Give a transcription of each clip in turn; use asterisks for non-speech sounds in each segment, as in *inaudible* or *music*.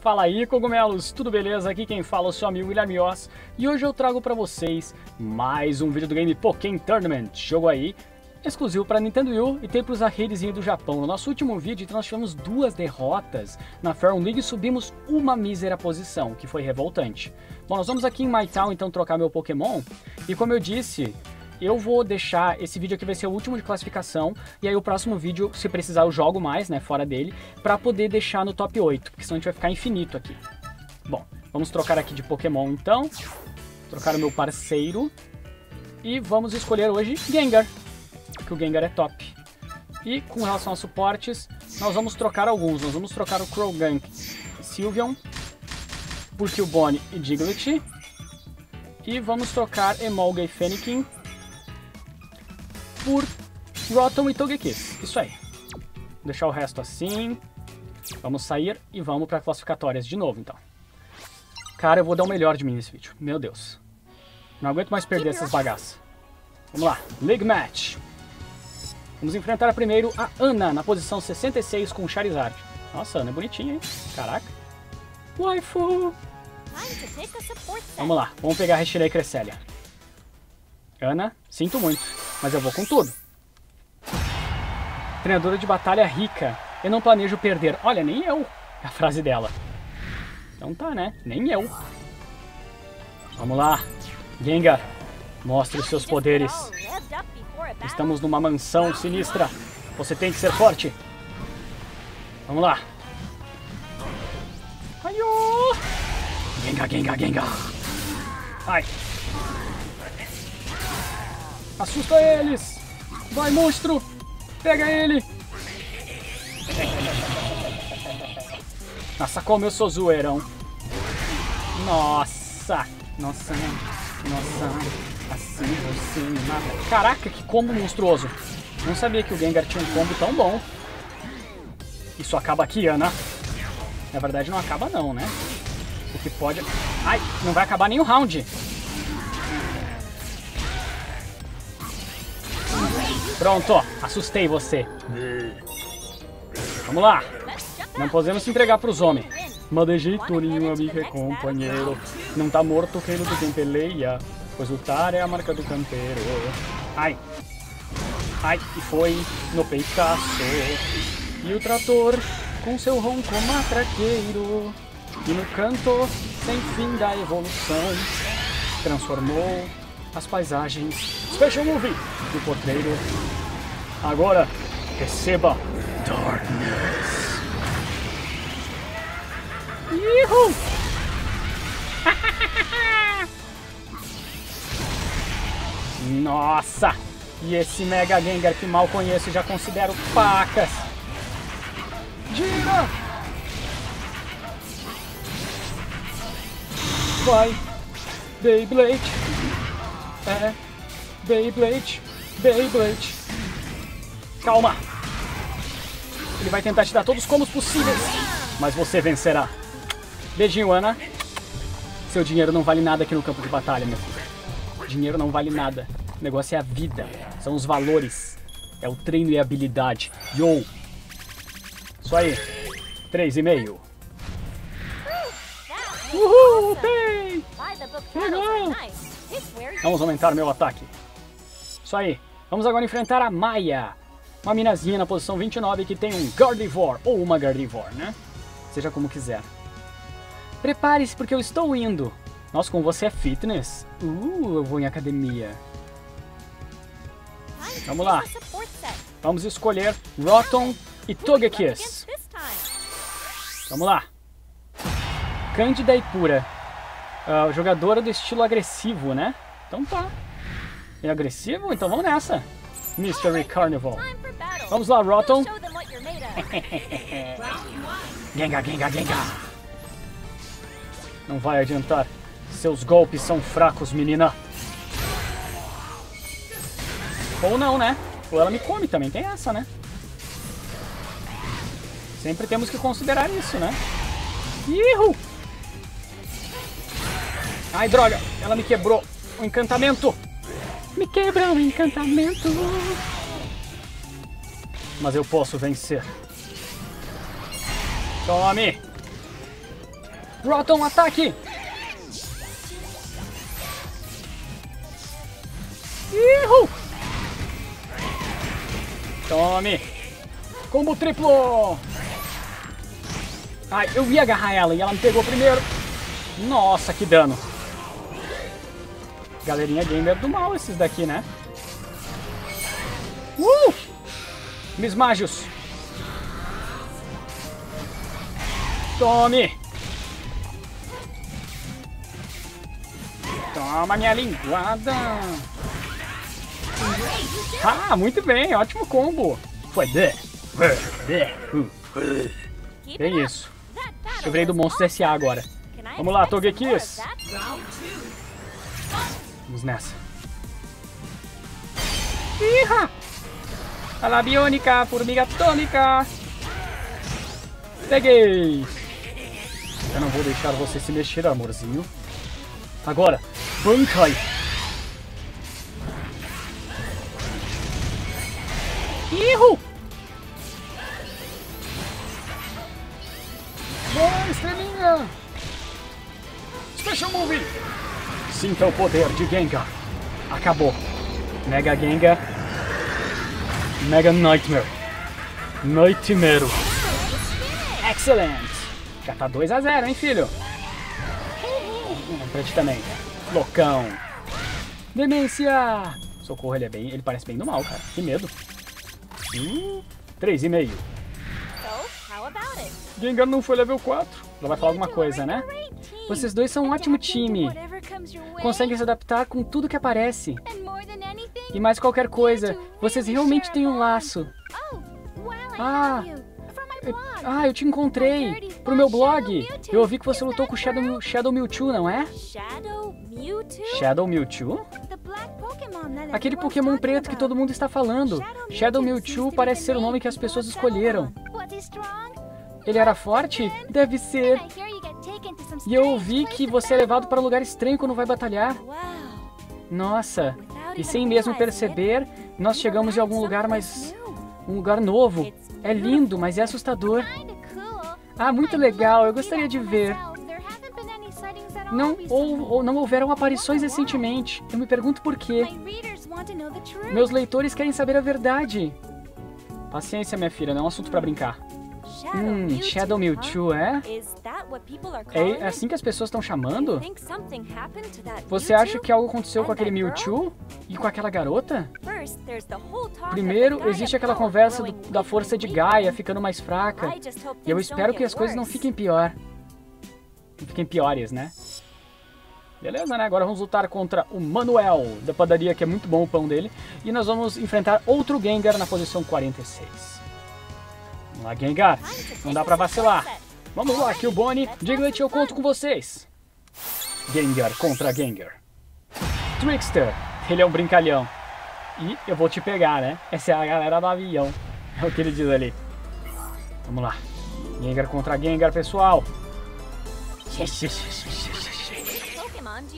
Fala aí, cogumelos, tudo beleza? Aqui quem fala é o seu amigo Guilherme Oz e hoje eu trago para vocês mais um vídeo do game Pokémon Tournament, jogo aí exclusivo para Nintendo Wii U e tem para os arcades do Japão. No nosso último vídeo então, nós tivemos duas derrotas na Fair League e subimos uma mísera posição, que foi revoltante. Bom, nós vamos aqui em My Town então trocar meu Pokémon e como eu disse, eu vou deixar, esse vídeo aqui vai ser o último de classificação, e aí o próximo vídeo, se precisar, eu jogo mais, né, fora dele, pra poder deixar no top 8, porque senão a gente vai ficar infinito aqui. Bom, vamos trocar aqui de Pokémon então, trocar o meu parceiro, e vamos escolher hoje Gengar, que o Gengar é top. E com relação a suportes, nós vamos trocar alguns, nós vamos trocar o Croagunk e Sylveon, Killbone e Diglett, e vamos trocar Emolga e Fennekin por Rotom e Togekiss. Isso aí. Vou deixar o resto assim. Vamos sair e vamos para classificatórias de novo, então. Cara, eu vou dar o melhor de mim nesse vídeo. Meu Deus. Não aguento mais perder essas bagaças. Vamos lá. League Match. Vamos enfrentar primeiro a Ana, na posição 66 com Charizard. Nossa, Ana é bonitinha, hein? Caraca. Waifu. Vamos lá. Vamos pegar a Reshirai Cresselia. Ana, sinto muito, mas eu vou com tudo. Treinadora de batalha rica. Eu não planejo perder. Olha, nem eu. É a frase dela. Então tá, né? Nem eu. Vamos lá. Gengar, mostre os seus poderes. Estamos numa mansão sinistra. Você tem que ser forte. Vamos lá. Aiô! Gengar, Gengar, Gengar. Ai. Assusta eles! Vai, monstro! Pega ele! Nossa, como eu sou zoeirão. Nossa! Nossa, nossa. Assim você me mata. Caraca, que combo monstruoso. Não sabia que o Gengar tinha um combo tão bom. Isso acaba aqui, Ana. Na verdade não acaba não, né? O que pode... Ai, não vai acabar nem o round. Pronto, assustei você. Vamos lá. Não podemos se entregar para os homens. Mas de jeito nenhum, amigo e companheiro. Não tá morto quem luta quem peleia. Pois lutar é a marca do campeiro. Ai. Ai, e foi no peitaço. E o trator com seu ronco matraqueiro. E no canto sem fim da evolução. Transformou as paisagens. Special Movie do potreiro. Agora, receba Darkness. Yuhu! *laughs* Nossa! E esse Mega Gengar que mal conheço já considero pacas. Gira! Vai! Beyblade! É! Beyblade! Beyblade! Calma! Ele vai tentar te dar todos os combos possíveis, mas você vencerá. Beijinho, Ana. Seu dinheiro não vale nada aqui no campo de batalha, meu filho. Dinheiro não vale nada. O negócio é a vida, são os valores. É o treino e a habilidade. Yo! Isso aí. Três e meio. Uhul, bem! Legal! Vamos aumentar meu ataque. Isso aí. Vamos agora enfrentar a Maia. Uma minazinha na posição 29 que tem um Gardevoir, ou uma Gardevoir, né? Seja como quiser. Prepare-se porque eu estou indo. Nossa, com você é fitness? Uh, eu vou em academia. Vamos lá. Vamos escolher Rotom e Togekiss. Vamos lá. Cândida e Pura. Uh, jogadora do estilo agressivo, né? Então tá. É agressivo? Então vamos nessa. Mystery Carnival. Vamos lá, Rotom. *laughs* Gengar, Gengar, Gengar. Não vai adiantar. Seus golpes são fracos, menina. Ou não, né? Ou ela me come também, tem essa, né? Sempre temos que considerar isso, né? Ihu! Ai, droga! Ela me quebrou o encantamento! Me quebra o encantamento! Mas eu posso vencer. Tome! Rotom, ataque! Ihu! Tome! Combo triplo! Ai, eu ia agarrar ela e ela me pegou primeiro. Nossa, que dano. Galerinha gamer do mal esses daqui, né? Uh! Miss Magios. Tome! Toma minha linguada! Ah, muito bem, ótimo combo! Foi. É isso. Eu virei do monstro SA agora. Vamos lá, Togekiss! Vamos nessa. Iha! A labiônica, formiga atômica! Peguei! Eu não vou deixar você se mexer, amorzinho. Agora, Bankai! Ihu! Boa, estrelinha! Special Move! Sinta o poder de Gengar. Acabou. Mega Gengar. Mega Nightmare. Nightmare. Excellent! Já tá 2x0, hein, filho? Pra ti também. Loucão. Demência! Socorro, ele é bem. Ele parece bem do mal, cara. Que medo. Hum, 3,5. Gengar não foi level 4. Ela vai falar alguma coisa, né? Vocês dois são um ótimo time. Conseguem se adaptar com tudo que aparece. E mais qualquer coisa, vocês realmente têm um laço. Ah, eu, ah, eu te encontrei pro meu blog. Eu ouvi que você lutou com o Shadow, Shadow Mewtwo, não é? Shadow Mewtwo? Aquele Pokémon preto que todo mundo está falando. Shadow Mewtwo parece ser o nome que as pessoas escolheram. Ele era forte? Deve ser. E eu ouvi que você é levado para um lugar estranho quando vai batalhar. Nossa, e sem mesmo perceber, nós chegamos em algum lugar mais. um lugar novo. É lindo, mas é assustador. Ah, muito legal, eu gostaria de ver. Não, ou, ou não houveram aparições recentemente. Eu me pergunto por quê. Meus leitores querem saber a verdade. Paciência, minha filha, não é um assunto para brincar. Hum, Shadow Mewtwo, é? É assim que as pessoas estão chamando? Você acha que algo aconteceu com aquele Mewtwo? E com aquela garota? Primeiro, existe aquela conversa do, da força de Gaia ficando mais fraca. E eu espero que as coisas não fiquem pior. Não fiquem piores, né? Beleza, né? Agora vamos lutar contra o Manuel da padaria, que é muito bom o pão dele. E nós vamos enfrentar outro Gengar na posição 46. Vamos lá, Gengar. Não dá pra vacilar. Vamos lá, Bonnie. Diglett, eu conto com vocês. Gengar contra Gengar. Trickster. Ele é um brincalhão. E eu vou te pegar, né? Essa é a galera do avião. É o que ele diz ali. Vamos lá. Gengar contra Gengar, pessoal.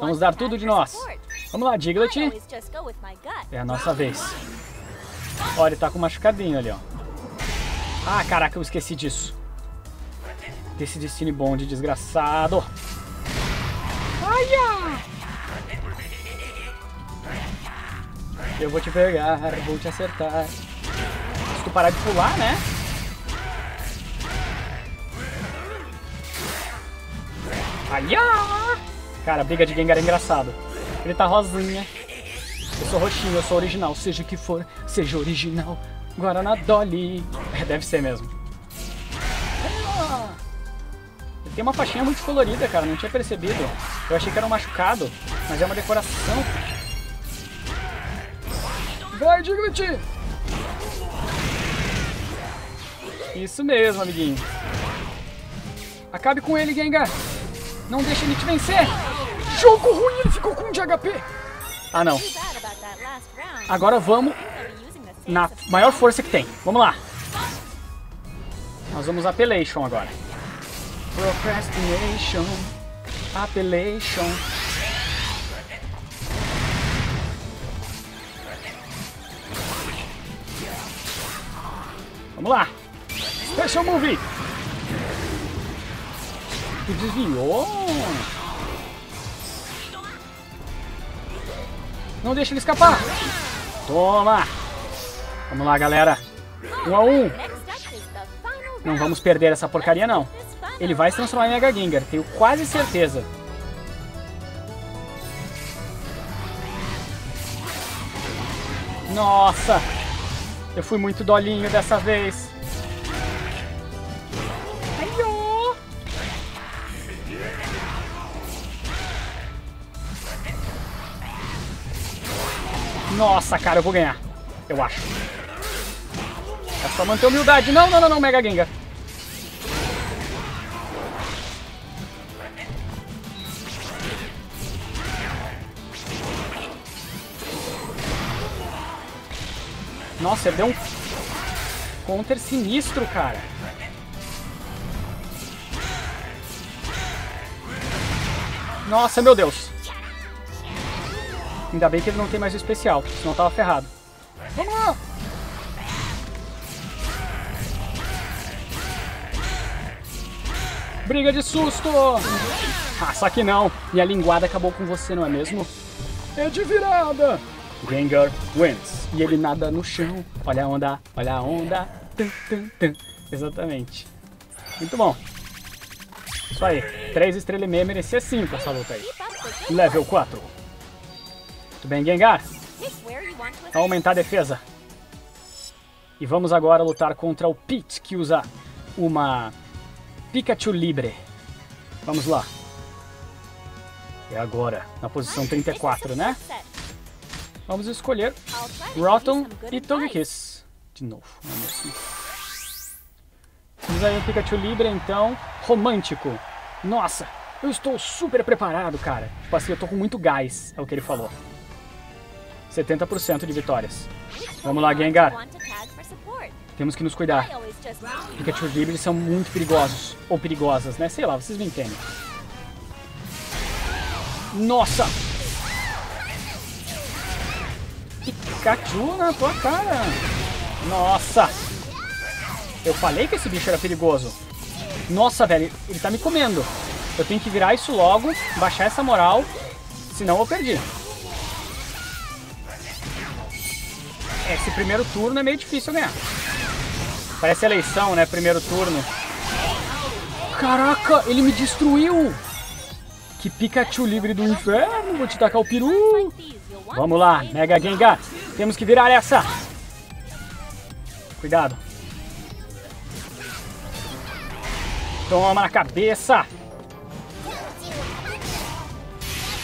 Vamos dar tudo de nós. Vamos lá, Diglett. É a nossa vez. Olha, ele tá com um machucadinho ali, ó. Ah, caraca, eu esqueci disso. Desse destino bom de desgraçado. Aia! Eu vou te pegar, vou te acertar. Se tu parar de pular, né? Aia! Cara, briga de Gengar é engraçado. Ele tá rosinha. Eu sou roxinho, eu sou original. Seja o que for, seja original. Guaraná Dolly. É, deve ser mesmo. Tem uma faixinha muito colorida, cara. Não tinha percebido. Eu achei que era um machucado, mas é uma decoração. Vai, Diglett! Isso mesmo, amiguinho. Acabe com ele, Gengar. Não deixe ele te vencer. Jogo ruim, ele ficou com um de HP. Ah, não. Agora vamos na maior força que tem. Vamos lá. Nós vamos Appellation agora. Procrastination. Appellation. Vamos lá. Special Move. Tu desviou. Não deixa ele escapar. Toma. Vamos lá, galera. Um a um. Não vamos perder essa porcaria, não. Ele vai se transformar em Mega Gengar, tenho quase certeza. Nossa! Eu fui muito dolinho dessa vez. Nossa, cara, eu vou ganhar. Eu acho. Só manter humildade. Não, não, não, não, Mega Gengar. Nossa, deu um counter sinistro, cara. Nossa, meu Deus. Ainda bem que ele não tem mais o especial, senão tava ferrado. Vamos lá! Briga de susto! Ah, só que não. Minha linguada acabou com você, não é mesmo? É de virada! Gengar wins. E ele nada no chão. Olha a onda, olha a onda. Tum, tum, tum. Exatamente. Muito bom. Isso aí. 3 estrelas e meia merecia 5 essa luta aí. Level 4. Muito bem, Gengar. Vamos aumentar a defesa. E vamos agora lutar contra o Pete, que usa uma Pikachu Libre. Vamos lá. É agora, na posição 34, né? Vamos escolher Rotom e Togekiss. De novo, vamos Temos aí um Pikachu Libre, então, romântico. Nossa, eu estou super preparado, cara. Tipo assim, eu tô com muito gás, é o que ele falou. 70% de vitórias. Vamos lá, Gengar. Temos que nos cuidar. Pikachu Libre são muito perigosos. Ou perigosas, né? Sei lá, vocês me entendem. Nossa! Pikachu na tua cara. Nossa. Eu falei que esse bicho era perigoso. Nossa, velho, ele tá me comendo. Eu tenho que virar isso logo, baixar essa moral, senão eu perdi. Esse primeiro turno é meio difícil ganhar. Parece eleição, né? Primeiro turno. Caraca, ele me destruiu! Que Pikachu livre do inferno, vou te tacar o peru. Vamos lá, Mega Gengar. Temos que virar essa. Cuidado. Toma na cabeça.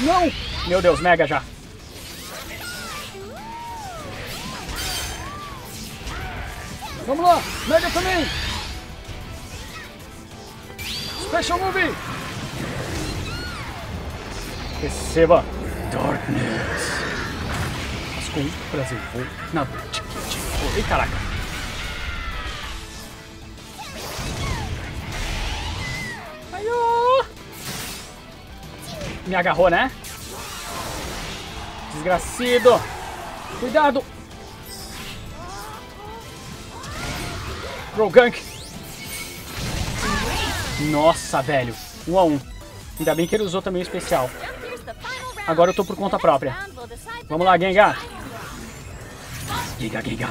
Não! Meu Deus, Mega já. Vamos lá, Mega também. Special Movie. Receba Darkness com prazer. Vou na noite. Ei, caraca. Aiô! Me agarrou, né? Desgracido. Cuidado. Rogank. Nossa, velho. Um a um. Ainda bem que ele usou também o especial. Agora eu tô por conta própria. Vamos lá, Gengar. Giga, giga.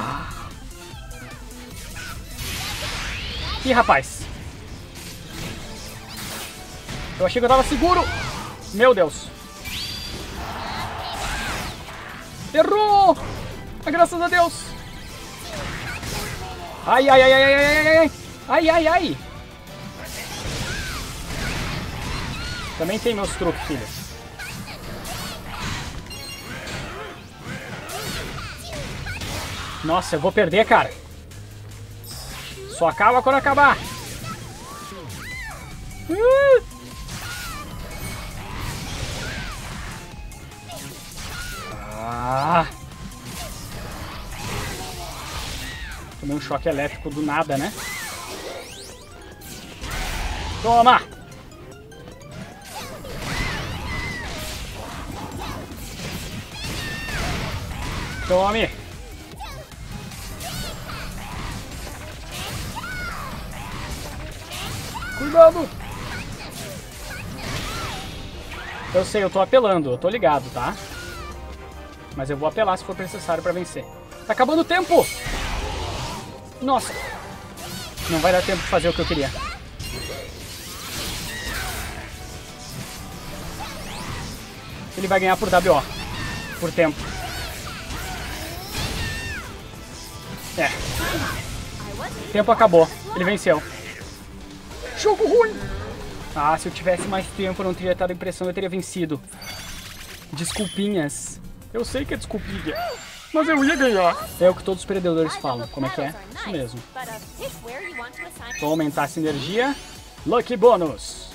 Ih, rapaz. Eu achei que eu tava seguro. Meu Deus. Errou! Graças a Deus. Ai, ai, ai, ai, ai, ai, ai, ai. Ai, ai. Também tem meus truques, filho. Nossa, eu vou perder, cara. Só acaba quando acabar. Uh! Choque elétrico do nada, né? Toma! Tome! Cuidado! Eu sei, eu tô apelando, eu tô ligado, tá? Mas eu vou apelar se for necessário pra vencer. Tá acabando o tempo! Nossa! Não vai dar tempo de fazer o que eu queria. Ele vai ganhar por WO. Por tempo. É. Tempo acabou. Ele venceu. Jogo ruim! Ah, se eu tivesse mais tempo, eu não teria dado a impressão, eu teria vencido. Desculpinhas. Eu sei que é desculpinha, mas eu ia ganhar. É o que todos os perdedores falam. Como é que é? Isso mesmo. Vou aumentar essa energia. Lucky Bônus.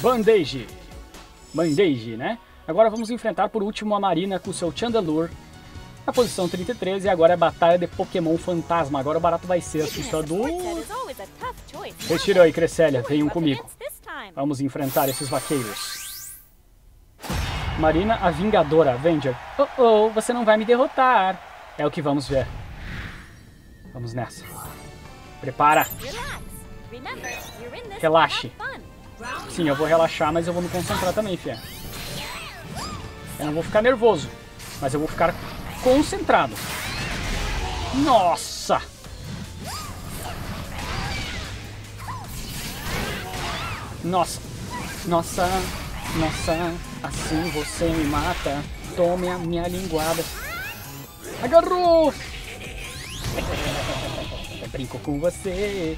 Bandage. Bandage, né? Agora vamos enfrentar por último a Marina com seu Chandelure na posição 33 e agora é Batalha de Pokémon Fantasma. Agora o barato vai ser assustador. Retira aí, Cresselia. Venham comigo. Vamos enfrentar esses vaqueiros. Marina, a Vingadora, Avenger. Oh, oh, você não vai me derrotar. É o que vamos ver. Vamos nessa. Prepara. Relaxe. Sim, eu vou relaxar, mas eu vou me concentrar também, fia. Eu não vou ficar nervoso, mas eu vou ficar concentrado. Nossa! Nossa, nossa, nossa, assim você me mata. Tome a minha linguada. Agarrou! Eu brinco com você.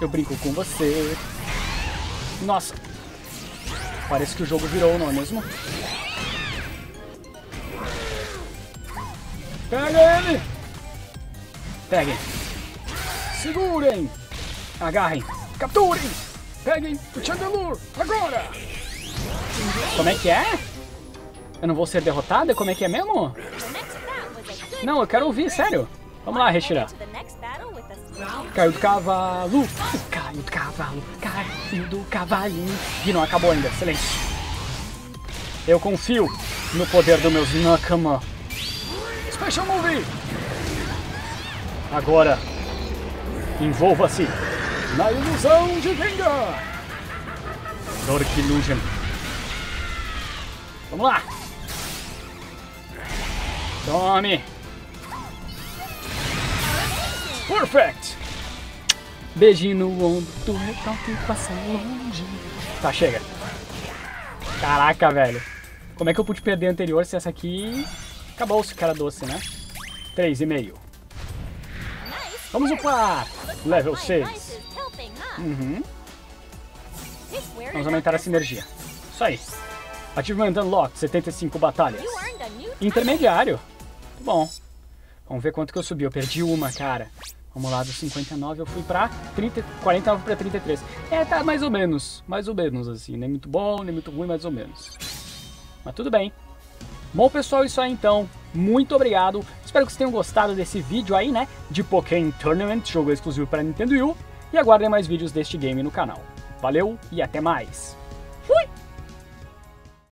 Eu brinco com você. Nossa! Parece que o jogo virou, não é mesmo? Pega ele! Peguem! Segurem! Agarrem! Capturem! Peguem o Chandelure! Agora! Como é que é? Eu não vou ser derrotada? Como é que é mesmo? Não, eu quero ouvir, sério. Vamos lá, retirar. Caiu do cavalo, caiu do cavalo, caiu do cavalinho. E não acabou ainda, excelente. Eu confio no poder dos meus Nakama. Special Movie! Agora, envolva-se na ilusão de Gengar! Dark Illusion. Vamos lá! Tome! Perfect! Beijinho no ombro, tu recalque e passa longe. Tá, chega. Caraca, velho. Como é que eu pude perder a anterior se essa aqui... Acabou-se que era doce, né? 3,5. Vamos upar! Level 6. Uhum. Vamos aumentar essa energia. Isso aí. Achievement Unlocked, 75 batalhas. Intermediário. Muito bom. Vamos ver quanto que eu subi. Eu perdi uma, cara. Vamos lá, do 59 eu fui pra 30, 49 pra 33. É, tá mais ou menos. Mais ou menos, assim. Nem muito bom, nem muito ruim, mais ou menos. Mas tudo bem. Bom, pessoal, isso aí então. Muito obrigado. Espero que vocês tenham gostado desse vídeo aí, né? De Pokémon Tournament, jogo exclusivo para Nintendo Wii U. E aguardem mais vídeos deste game no canal. Valeu e até mais!